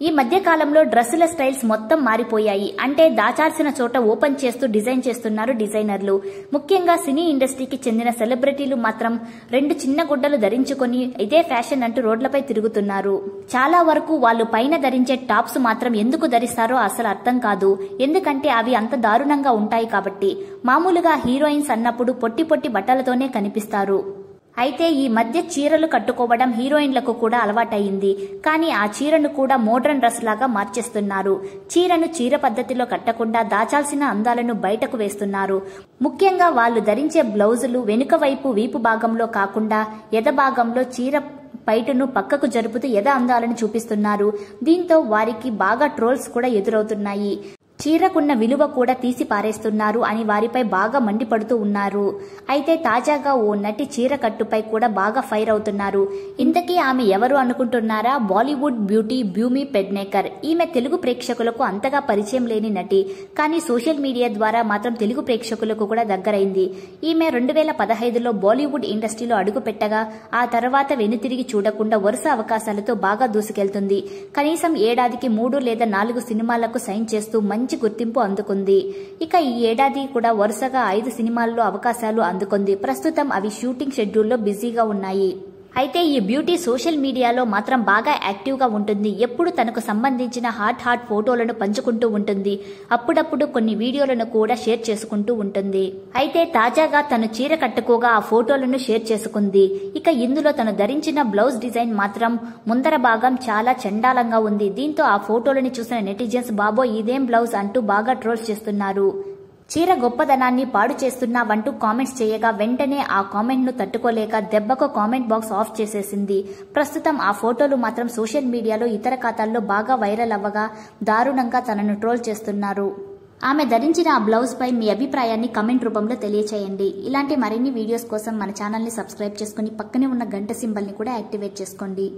ఈ మధ్య కాలంలో డ్రెస్సుల స్టైల్స్ మొత్తం మారిపోయాయి. అంటే దాచాల్సిన చోట ఓపెన్ చేస్తూ డిజైన్ చేస్తున్నారు డిజైనర్లు. ముఖ్యంగా సినీ ఇండస్ట్రీకి చెందిన సెలబ్రిటీలు మాత్రం రెండు చిన్న గుడ్డలు ధరించుకొని ఇదే ఫ్యాషన్ అంటూ రోడ్లపై తిరుగుతున్నారు. చాలా వరకు వాళ్ళు పైన ధరించే టాప్స్ మాత్రం ఎందుకు ధరిస్తారో అసలు అర్థం కాదు. ఎందుకంటే అవి అంత దారుణంగా ఉంటాయి కాబట్టి. మామూలుగా హీరోయిన్స్ అన్నప్పుడు పొట్టి పొట్టి బట్టలతోనే కనిపిస్తారు. అయితే ఈ మధ్య చీరలు కట్టుకోవడం హీరోయిన్లకు కూడా అలవాటయింది కానీ ఆ చీరను కూడా మోడ్రన్ డ్రెస్ లాగా మార్చేస్తున్నారు. చీరను చీర పద్ధతిలో కట్టకుండా దాచాల్సిన అందాలను బయటకు వేస్తున్నారు. ముఖ్యంగా వాళ్ళు ధరించే బ్లౌజులు వెనుక వైపు వీపు భాగంలో కాకుండా ఎద భాగంలో చీర పైటును పక్కకు జరుపుతూ ఎద అందాలను చూపిస్తున్నారు. దీంతో వారికి బాగా ట్రోల్స్ కూడా ఎదురవుతున్నాయి. చీరకున్న విలువ కూడా తీసి పారేస్తున్నారు అని వారిపై బాగా మండిపడుతూ ఉన్నారు. అయితే తాజాగా ఓ నటి చీర కట్టుపై కూడా బాగా ఫైర్ అవుతున్నారు. ఇంతకీ ఆమె ఎవరు అనుకుంటున్నారా? బాలీవుడ్ బ్యూటీ బ్యూమి పెడ్నేకర్. ఈమె తెలుగు ప్రేక్షకులకు అంతగా పరిచయం లేని నటి. కానీ సోషల్ మీడియా ద్వారా మాత్రం తెలుగు ప్రేక్షకులకు కూడా దగ్గరైంది. ఈమె రెండు వేల పదహైదులో బాలీవుడ్ ఇండస్ట్రీలో అడుగుపెట్టగా ఆ తర్వాత వెనుతిరిగి చూడకుండా వరుస అవకాశాలతో బాగా దూసుకెళ్తుంది. కనీసం ఏడాదికి మూడు లేదా నాలుగు సినిమాలకు సైన్ చేస్తూ మంచి మంచి గుర్తింపు అందుకుంది. ఇక ఈ ఏడాది కూడా వరుసగా ఐదు సినిమాల్లో అవకాశాలు అందుకుంది. ప్రస్తుతం అవి షూటింగ్ షెడ్యూల్లో బిజీగా ఉన్నాయి. అయితే ఈ బ్యూటీ సోషల్ మీడియాలో మాత్రం బాగా యాక్టివ్గా ఉంటుంది. ఎప్పుడు తనకు సంబంధించిన హాట్ హాట్ ఫోటోలను పంచుకుంటూ ఉంటుంది. అప్పుడప్పుడు కొన్ని వీడియోలను కూడా షేర్ చేసుకుంటూ ఉంటుంది. అయితే తాజాగా తను చీర కట్టుకోగా ఆ ఫోటోలను షేర్ చేసుకుంది. ఇక ఇందులో తను ధరించిన బ్లౌజ్ డిజైన్ మాత్రం ముందర భాగం చాలా చండాలంగా ఉంది. దీంతో ఆ ఫోటోలను చూసిన నెటిజన్స్ బాబో ఇదేం బ్లౌజ్? అంటూ బాగా ట్రోల్స్ చేస్తున్నారు. చీర గొప్పదనాన్ని పాడు చేస్తున్నావంటూ కామెంట్స్ చేయగా వెంటనే ఆ కామెంట్ను తట్టుకోలేక దెబ్బకు కామెంట్ బాక్స్ ఆఫ్ చేసేసింది. ప్రస్తుతం ఆ ఫోటోలు మాత్రం సోషల్ మీడియాలో ఇతర ఖాతాల్లో బాగా వైరల్ అవ్వగా దారుణంగా తనను ట్రోల్ చేస్తున్నారు. ఆమె ధరించిన ఆ బ్లౌజ్ పై మీ అభిప్రాయాన్ని కమెంట్ రూపంలో తెలియచేయండి. ఇలాంటి మరిన్ని వీడియోస్ కోసం మన ఛానల్ని సబ్స్క్రైబ్ చేసుకుని పక్కనే ఉన్న గంట సింబల్ని కూడా యాక్టివేట్ చేసుకోండి.